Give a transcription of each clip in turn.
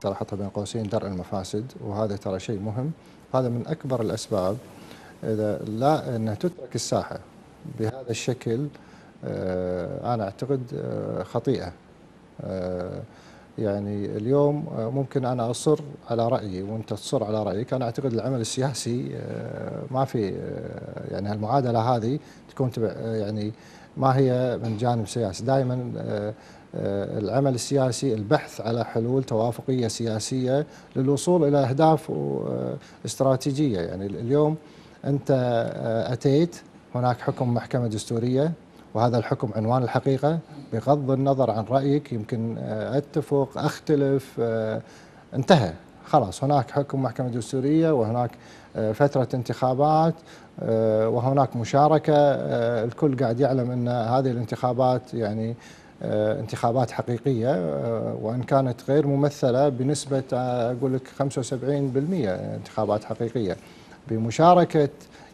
ترى احطها بين قوسين درء المفاسد وهذا ترى شيء مهم. هذا من أكبر الأسباب إذا لا إنها تترك الساحة. بهذا الشكل آه، أنا أعتقد آه، خطيئة. آه، يعني اليوم ممكن أنا أصر على رأيي وأنت تصر على رأيك. أنا أعتقد العمل السياسي ما في يعني المعادلة هذه تكون يعني ما هي من جانب سياسي. دائما آه، العمل السياسي البحث على حلول توافقية سياسية للوصول إلى أهداف استراتيجية. يعني اليوم أنت آه، أتيت هناك حكم محكمة دستورية وهذا الحكم عنوان الحقيقة. بغض النظر عن رأيك يمكن آه، أتفق أختلف انتهى. خلاص هناك حكم محكمة دستورية وهناك فترة انتخابات وهناك مشاركة الكل قاعد يعلم إن هذه الانتخابات يعني آه، انتخابات حقيقية آه، وإن كانت غير ممثلة بنسبة آه، أقول لك 75% انتخابات حقيقية. بمشاركة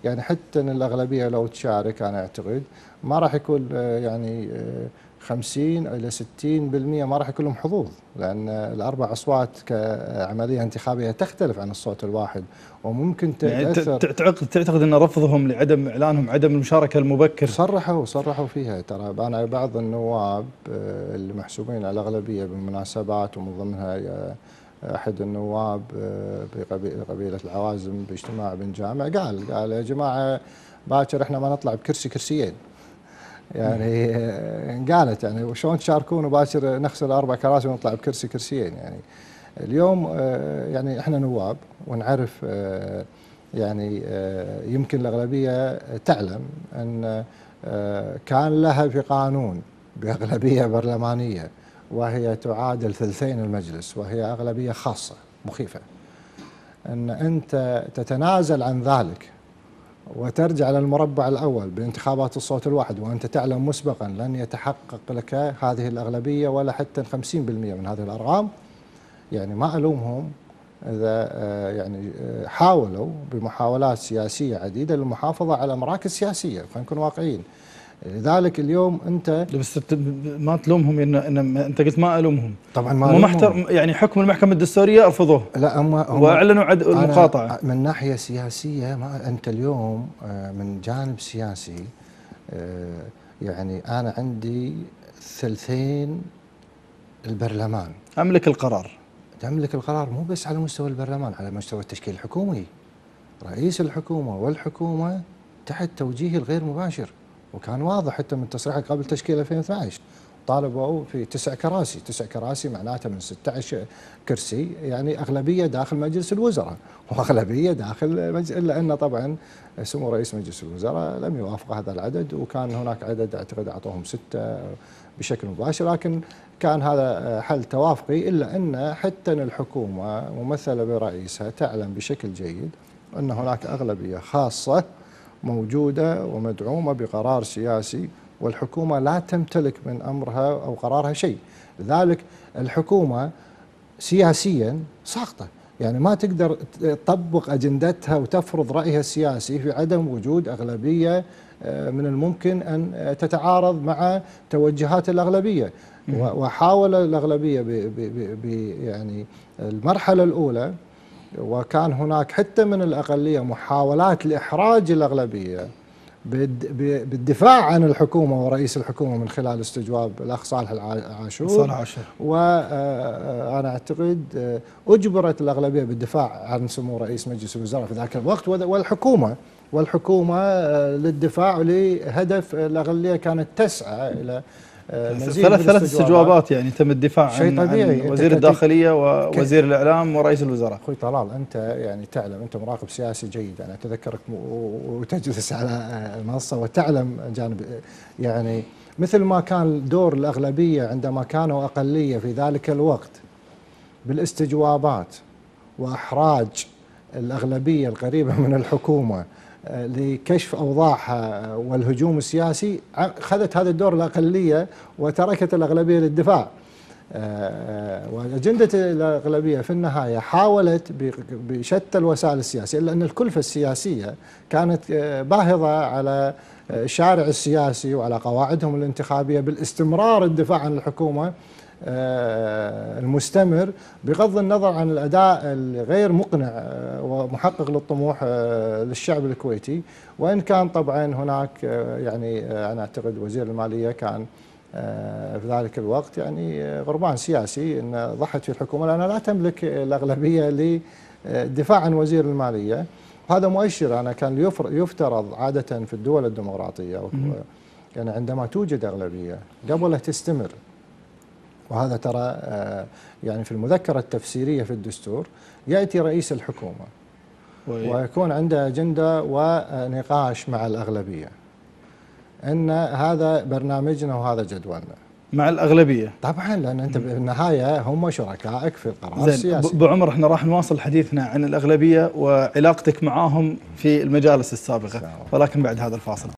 يعني حتى الأغلبية لو تشارك أنا أعتقد ما راح يكون يعني 50 إلى 60% ما راح يكون لهم حظوظ لأن الأربع أصوات كعملية انتخابية تختلف عن الصوت الواحد وممكن يعني تعتقد تعتقد إن رفضهم لعدم إعلانهم عدم المشاركة المبكر؟ صرحوا صرحوا فيها ترى. أنا بعض النواب آه، اللي محسوبين على الأغلبية بمناسبات ومن ضمنها آه، أحد النواب آه، بقبيله العوازم باجتماع بن جامع قال قال يا جماعة باكر إحنا ما نطلع بكرسي كرسيين. يعني آه، قالت يعني وشلون تشاركون وباكر نخسر أربع كراسي ونطلع بكرسي كرسيين؟ يعني اليوم آه، يعني إحنا نواب ونعرف يعني يمكن الأغلبية تعلم أن كان لها في قانون بأغلبية برلمانية. وهي تعادل ثلثين المجلس وهي أغلبية خاصة مخيفة. إن أنت تتنازل عن ذلك وترجع للمربع الأول بانتخابات الصوت الواحد وأنت تعلم مسبقا لن يتحقق لك هذه الأغلبية ولا حتى 50% من هذه الأرقام. يعني ما ألومهم إذا آه، يعني آه، حاولوا بمحاولات سياسية عديدة للمحافظة على مراكز سياسية خلينا نكون واقعيين. لذلك اليوم أنت بس ما تلومهم ان, إن أنت قلت ما ألومهم. طبعا ما هم محتر يعني حكم المحكمة الدستورية رفضوه لا هم, هم وأعلنوا عد المقاطعة. من ناحية سياسية ما أنت اليوم آه، من جانب سياسي آه، يعني أنا عندي ثلثين البرلمان. أملك القرار. تملك القرار مو بس على مستوى البرلمان على مستوى التشكيل الحكومي. رئيس الحكومة والحكومة تحت توجيهي الغير مباشر. وكان واضح حتى من تصريحه قبل تشكيل 2012 طالبوا في تسع كراسي. تسع كراسي معناته من 16 كرسي يعني أغلبية داخل مجلس الوزراء. وأغلبية داخل مجلس إلا أن طبعا سمو رئيس مجلس الوزراء لم يوافق هذا العدد وكان هناك عدد أعتقد أعطوهم ستة بشكل مباشر. لكن كان هذا حل توافقي إلا أن حتى الحكومة ممثلة برئيسها تعلم بشكل جيد أن هناك أغلبية خاصة موجودة ومدعومة بقرار سياسي والحكومة لا تمتلك من أمرها أو قرارها شيء. لذلك الحكومة سياسيا ساقطة. يعني ما تقدر تطبق أجندتها وتفرض رأيها السياسي في عدم وجود أغلبية آه، من الممكن أن تتعارض مع توجهات الأغلبية. وحاول الأغلبية ب يعني المرحلة الأولى وكان هناك حتى من الأقلية محاولات لإحراج الأغلبية بالدفاع عن الحكومة ورئيس الحكومة من خلال استجواب الأخ صالح العاشور. صالح العاشور. وأنا أعتقد أجبرت الأغلبية بالدفاع عن سمو رئيس مجلس الوزراء في ذاك الوقت والحكومة والحكومة للدفاع لهدف الأغلبية كانت تسعى إلى آه، ثلاث ثلاث استجوابات يعني تم الدفاع عن, طبيعي عن وزير الداخلية ووزير الإعلام ورئيس الوزراء. أخوي طلال أنت يعني تعلم أنت مراقب سياسي جيد. أنا أتذكرك وتجلس على المنصة وتعلم جانب يعني مثل ما كان دور الأغلبية عندما كانوا أقلية في ذلك الوقت بالاستجوابات وإحراج الأغلبية القريبة من الحكومة لكشف أوضاعها والهجوم السياسي اخذت هذا الدور الأقلية وتركت الأغلبية للدفاع. آه، وأجندة الأغلبية في النهاية حاولت بشتى الوسائل السياسية الا ان الكلفة السياسية كانت آه، باهظة على الشارع السياسي وعلى قواعدهم الانتخابية بالاستمرار الدفاع عن الحكومة المستمر بغض النظر عن الأداء الغير مقنع ومحقق للطموح للشعب الكويتي. وإن كان طبعا هناك يعني أنا أعتقد وزير المالية كان في ذلك الوقت يعني غربان سياسي إن ضحت في الحكومة. لانها لا تملك الأغلبية للدفاع عن وزير المالية. هذا مؤشر أنا كان يفترض عادة في الدول الديمقراطية. يعني عندما توجد أغلبية قبل تستمر وهذا ترى يعني في المذكرة التفسيرية في الدستور يأتي رئيس الحكومة ويكون عنده أجندة ونقاش مع الأغلبية إن هذا برنامجنا وهذا جدولنا. مع الأغلبية. طبعا لأن أنت بالنهاية هم شركائك في القرار السياسي. ابو عمر إحنا راح نواصل حديثنا عن الأغلبية وعلاقتك معاهم في المجالس السابقة. ولكن بعد هذا الفاصل.